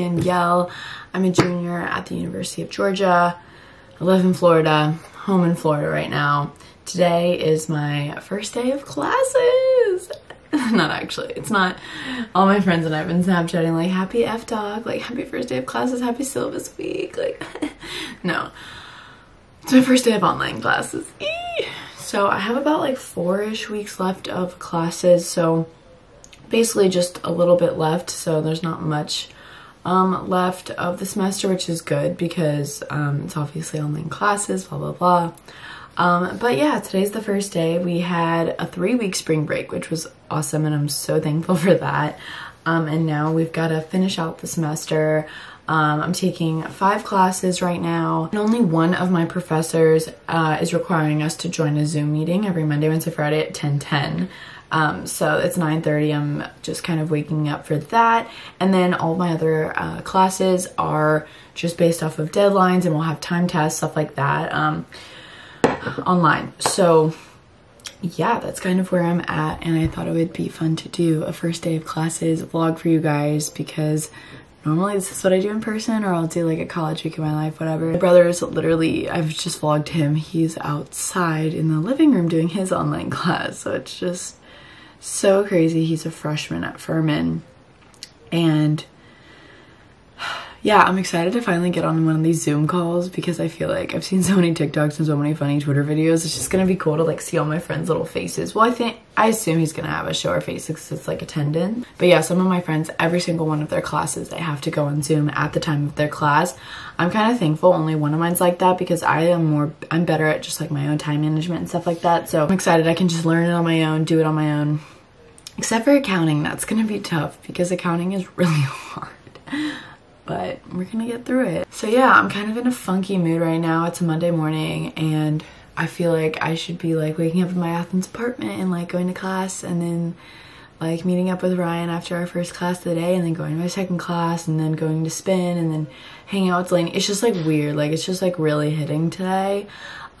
Danielle. I'm a junior at the University of Georgia. I live in Florida, home in Florida right now. Today is my first day of classes. not actually, it's not. All my friends and I have been Snapchatting like happy FDOC, like happy first day of classes, happy syllabus week. Like, no. It's my first day of online classes. Eee! So I have about like four-ish weeks left of classes. So basically just a little bit left. So there's not much um, left of the semester, which is good because um, it's obviously online classes, blah, blah, blah. Um, but yeah, today's the first day. We had a three week spring break, which was awesome, and I'm so thankful for that. Um, and now we've got to finish out the semester. Um, I'm taking five classes right now, and only one of my professors uh, is requiring us to join a Zoom meeting every Monday, Wednesday, Friday at 10 10. Um, so it's 9.30, I'm just kind of waking up for that. And then all my other uh, classes are just based off of deadlines and we'll have time tests, stuff like that um, online. So yeah, that's kind of where I'm at. And I thought it would be fun to do a first day of classes vlog for you guys because normally this is what I do in person or I'll do like a college week in my life, whatever. My brother is literally, I've just vlogged him. He's outside in the living room doing his online class. So it's just so crazy. He's a freshman at Furman. And yeah, I'm excited to finally get on one of these Zoom calls because I feel like I've seen so many TikToks and so many funny Twitter videos. It's just gonna be cool to like see all my friends' little faces. Well, I think, I assume he's gonna have a show our faces because it's like attendance. But yeah, some of my friends, every single one of their classes, they have to go on Zoom at the time of their class. I'm kind of thankful only one of mine's like that because I am more, I'm better at just like my own time management and stuff like that. So I'm excited I can just learn it on my own, do it on my own. Except for accounting, that's gonna be tough because accounting is really hard but we're gonna get through it. So yeah, I'm kind of in a funky mood right now. It's a Monday morning and I feel like I should be like waking up in my Athens apartment and like going to class and then like meeting up with Ryan after our first class of the day and then going to my second class and then going to spin and then hanging out with Lane. It's just like weird. Like it's just like really hitting today.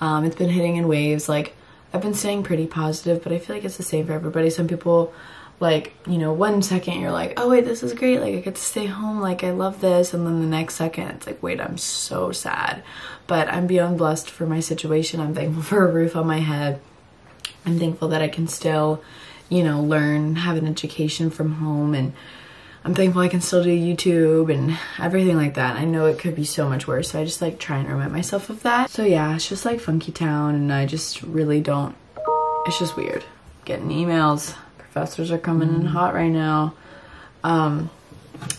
Um, it's been hitting in waves. Like I've been staying pretty positive, but I feel like it's the same for everybody. Some people like you know one second you're like oh wait this is great. Like i get to stay home. Like i love this. And then the next second it's like wait i'm so sad. But i'm beyond blessed for my situation. I'm thankful for a roof on my head. I'm thankful that i can still you know learn have an education from home and i'm thankful i can still do youtube and everything like that i know it could be so much worse so i just like try and remind myself of that so yeah it's just like funky town and i just really don't it's just weird getting emails professors are coming in hot right now. Um,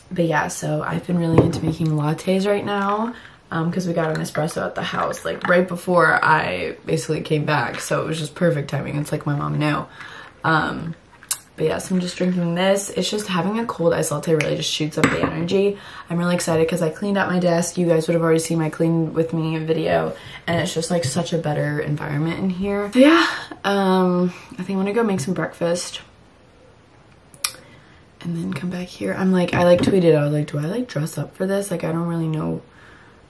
but yeah, so I've been really into making lattes right now because um, we got an espresso at the house like right before I basically came back. So it was just perfect timing. It's like my mom knew. Um, but yes, yeah, so I'm just drinking this. It's just having a cold ice latte really just shoots up the energy. I'm really excited because I cleaned out my desk. You guys would have already seen my clean with me video. And it's just like such a better environment in here. So yeah, um, I think I'm gonna go make some breakfast and then come back here. I'm like, I like tweeted, I was like, do I like dress up for this? Like, I don't really know.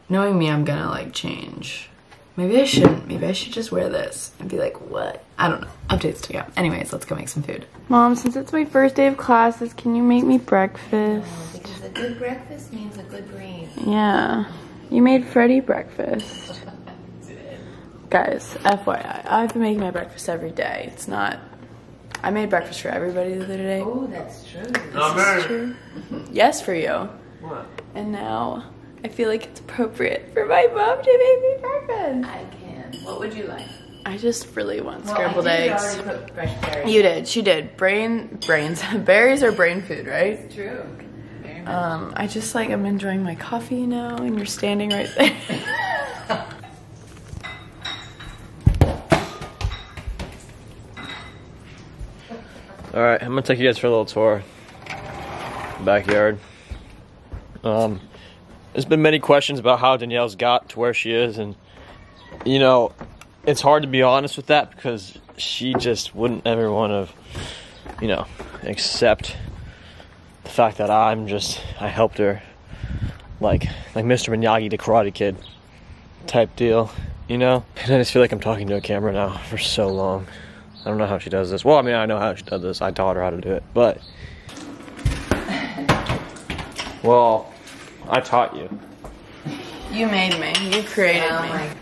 Knowing me, I'm gonna like change. Maybe I shouldn't. Maybe I should just wear this and be like, what? I don't know. Updates to go. Anyways, let's go make some food. Mom, since it's my first day of classes, can you make me breakfast? No, because a good breakfast means a good brain. Yeah. You made Freddie breakfast. Guys, FYI, I've been making my breakfast every day. It's not I made breakfast for everybody the other day. Oh, that's true. This true. yes, for you. What? And now I feel like it's appropriate for my mom to make me breakfast. I can. What would you like? I just really want well, scrambled I eggs. Already put fresh berries. You did. She did. Brain, brains, berries are brain food, right? It's true. Um, I just like I'm enjoying my coffee now, and you're standing right there. All right, I'm gonna take you guys for a little tour. Backyard. Um, there's been many questions about how Danielle's got to where she is, and you know, it's hard to be honest with that because she just wouldn't ever want to, you know, accept the fact that I'm just I helped her, like like Mr. Miyagi, the Karate Kid, type deal, you know. And I just feel like I'm talking to a camera now for so long. I don't know how she does this. Well, I mean, I know how she does this. I taught her how to do it, but well, I taught you. You made me. You created Oh me. my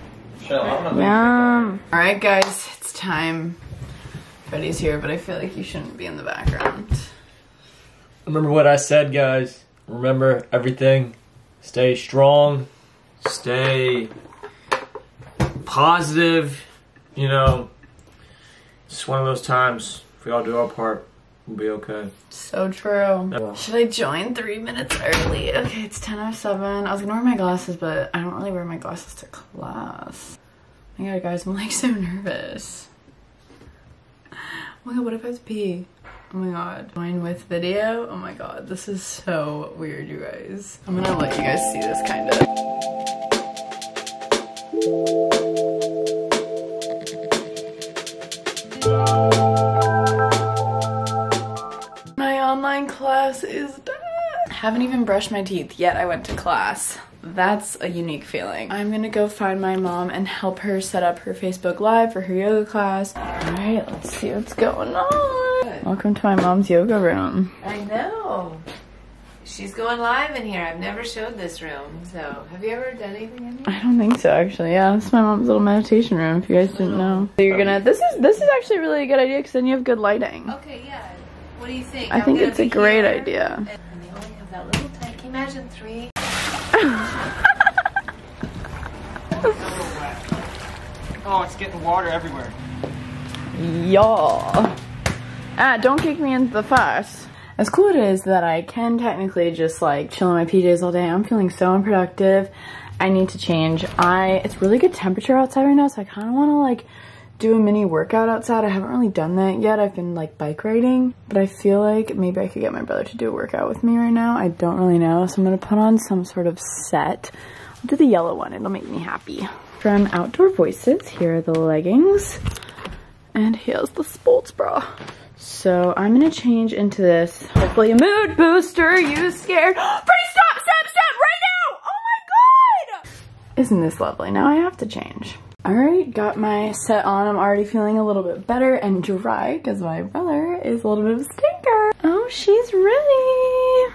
Yum. All right, guys, it's time. Freddie's here, but I feel like you shouldn't be in the background. Remember what I said, guys. Remember everything. Stay strong. Stay positive. You know, it's one of those times. If we all do our part, we'll be okay. So true. Should I join three minutes early? Okay, it's 10.07. I was gonna wear my glasses, but I don't really wear my glasses to class. Oh my god, guys, I'm like so nervous. Oh my god, what if I have to pee? Oh my god. Join with video? Oh my god, this is so weird, you guys. I'm gonna let you guys see this kind of. Haven't even brushed my teeth yet. I went to class. That's a unique feeling. I'm gonna go find my mom and help her set up her Facebook Live for her yoga class. All right, let's see what's going on. Welcome to my mom's yoga room. I know. She's going live in here. I've never showed this room. So, have you ever done anything in here? I don't think so, actually. Yeah, this is my mom's little meditation room. If you guys didn't know, so you're gonna. This is this is actually really a good idea because then you have good lighting. Okay, yeah. What do you think? I I'm think it's a be great here, idea. And they only have that little tiny. Can you imagine three? Oh, it's getting water everywhere. Y'all. Ah, don't kick me into the fuss. As cool it is that I can technically just like chill in my PJs all day, I'm feeling so unproductive. I need to change. I it's really good temperature outside right now, so I kind of want to like do a mini workout outside. I haven't really done that yet. I've been like bike riding, but I feel like maybe I could get my brother to do a workout with me right now. I don't really know, so I'm gonna put on some sort of set. I'll do the yellow one. It'll make me happy. From Outdoor Voices, here are the leggings. And here's the sports bra. So I'm gonna change into this. Hopefully a mood booster. You scared? Freddie, stop, stop, stop right now! Oh my god! Isn't this lovely? Now I have to change. All right, got my set on. I'm already feeling a little bit better and dry because my brother is a little bit of a stinker. Oh, she's ready.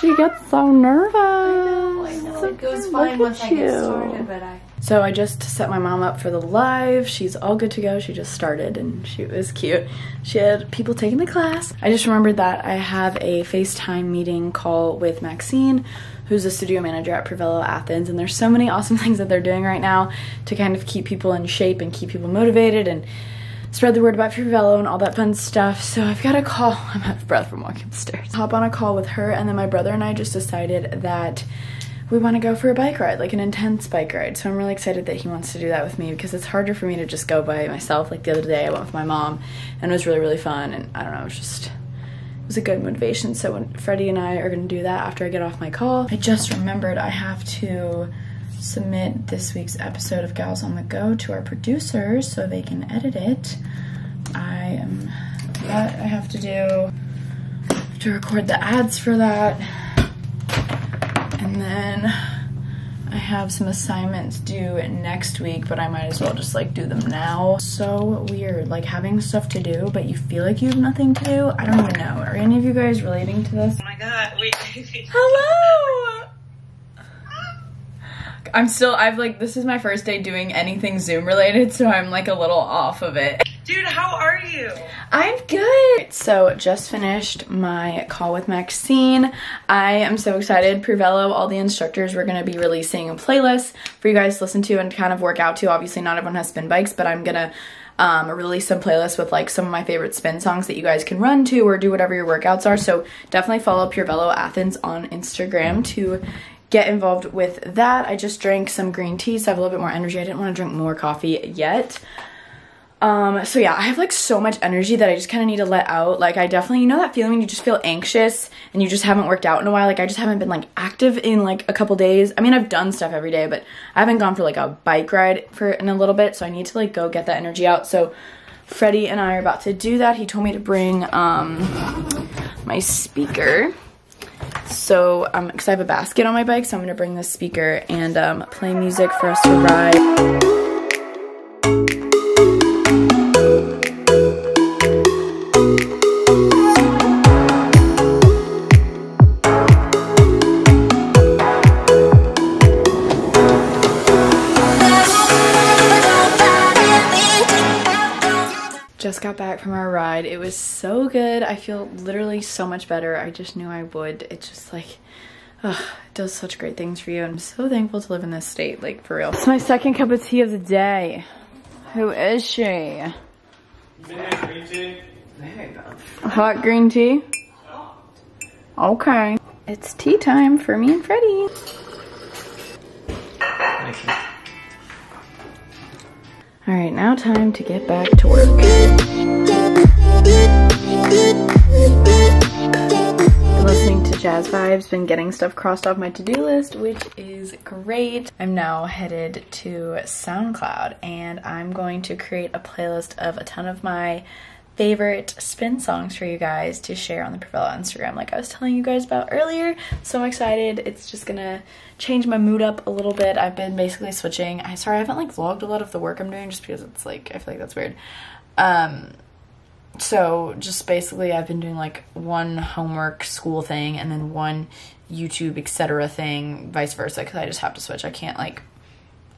She gets so nervous. I know So it goes fine once I get started, but I. So I just set my mom up for the live. She's all good to go. She just started and she was cute. She had people taking the class. I just remembered that I have a FaceTime meeting call with Maxine, who's a studio manager at Pravello Athens. And there's so many awesome things that they're doing right now to kind of keep people in shape and keep people motivated and spread the word about Pravello and all that fun stuff. So I've got a call. I'm out of breath from walking up the stairs. Hop on a call with her, and then my brother and I just decided that we want to go for a bike ride, like an intense bike ride. So I'm really excited that he wants to do that with me because it's harder for me to just go by myself. Like the other day, I went with my mom, and it was really really fun. And I don't know, it was just was a good motivation. So when Freddie and I are going to do that after I get off my call, I just remembered I have to submit this week's episode of Gals on the Go to our producers so they can edit it. I am that I have to do. To record the ads for that. And then have some assignments due next week, but I might as well just like do them now. So weird, like having stuff to do, but you feel like you have nothing to do. I don't even know. Are any of you guys relating to this? Oh my god, wait. Hello! I'm still, I've like, this is my first day doing anything Zoom related, so I'm like a little off of it. Dude, how are you? I'm good. So just finished my call with Maxine. I am so excited. Pravello, all the instructors, we're gonna be releasing a playlist for you guys to listen to and kind of work out to. Obviously not everyone has spin bikes, but I'm gonna um, release some playlists with like some of my favorite spin songs that you guys can run to or do whatever your workouts are. So definitely follow Pravello Athens on Instagram to get involved with that. I just drank some green tea, so I have a little bit more energy. I didn't want to drink more coffee yet. Um, so yeah, I have like so much energy that I just kind of need to let out. Like I definitely, you know that feeling when you just feel anxious and you just haven't worked out in a while. Like I just haven't been like active in like a couple days. I mean, I've done stuff every day, but I haven't gone for like a bike ride for in a little bit. So I need to like go get that energy out. So Freddie and I are about to do that. He told me to bring um my speaker. So um, because I have a basket on my bike, so I'm gonna bring this speaker and um, play music for us to ride. Got back from our ride. It was so good. I feel literally so much better. I just knew I would. It's just like, ugh, it does such great things for you. I'm so thankful to live in this state, like for real. It's my second cup of tea of the day. Who is she? green tea. Hot green tea? Okay. It's tea time for me and Freddie. Thank you. All right, now time to get back to work. Listening to jazz vibes, been getting stuff crossed off my to-do list, which is great. I'm now headed to SoundCloud and I'm going to create a playlist of a ton of my favorite spin songs for you guys to share on the Pravella Instagram like I was telling you guys about earlier. So I'm excited. It's just gonna change my mood up a little bit. I've been basically switching. I sorry I haven't like vlogged a lot of the work I'm doing just because it's like I feel like that's weird. Um so just basically I've been doing like one homework school thing and then one YouTube etc thing vice versa because I just have to switch. I can't like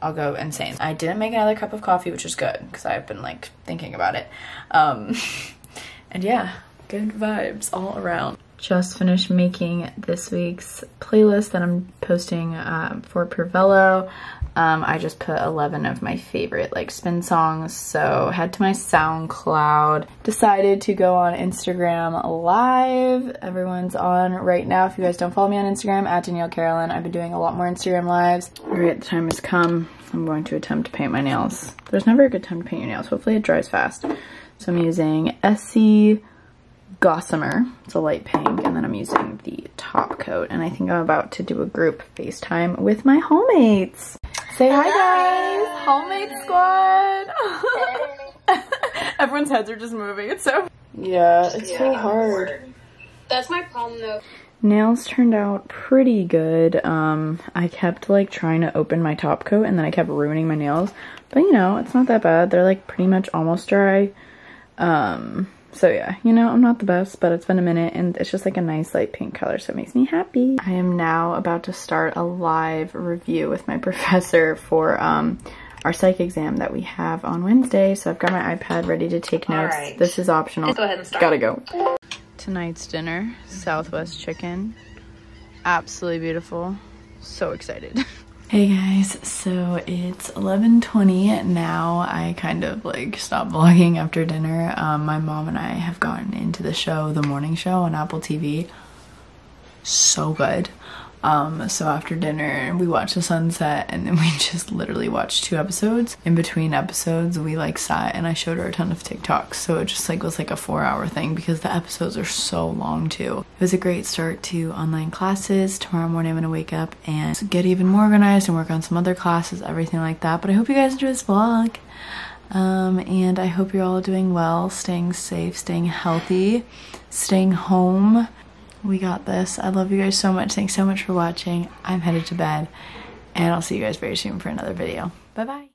I'll go insane. I didn't make another cup of coffee, which is good because I've been like thinking about it. Um, and yeah, good vibes all around. Just finished making this week's playlist that I'm posting um, for Pervello. Um, I just put 11 of my favorite like spin songs. So head to my SoundCloud. Decided to go on Instagram live. Everyone's on right now. If you guys don't follow me on Instagram, at Danielle Carolan. I've been doing a lot more Instagram lives. All right, the time has come. I'm going to attempt to paint my nails. There's never a good time to paint your nails. Hopefully it dries fast. So I'm using Essie Gossamer. It's a light pink. And then I'm using the top coat. And I think I'm about to do a group FaceTime with my homemates. Say hi, guys. Homemate squad. Everyone's heads are just moving. It's so... Yeah, it's so hard. That's my problem though. Nails turned out pretty good. Um, I kept like trying to open my top coat and then I kept ruining my nails. But you know, it's not that bad. They're like pretty much almost dry. Um, so yeah, you know, I'm not the best, but it's been a minute and it's just like a nice light pink color, so it makes me happy. I am now about to start a live review with my professor for um, our psych exam that we have on Wednesday. So I've got my iPad ready to take notes. right. This is optional. Go ahead and start. Gotta go. Tonight's dinner, Southwest chicken. Absolutely beautiful. So excited. Hey guys, so it's 11:20 now. I kind of like stopped vlogging after dinner. Um, my mom and I have gotten into the show, The Morning Show on Apple TV. So good. Um, so after dinner, we watched the sunset and then we just literally watched two episodes. In between episodes, we like sat and I showed her a ton of TikToks. So it just like was like a four hour thing because the episodes are so long too. It was a great start to online classes. Tomorrow morning I'm gonna wake up and get even more organized and work on some other classes, everything like that. But I hope you guys enjoy this vlog. Um, and I hope you're all doing well, staying safe, staying healthy, staying home. We got this. I love you guys so much. Thanks so much for watching. I'm headed to bed, and I'll see you guys very soon for another video. Bye bye.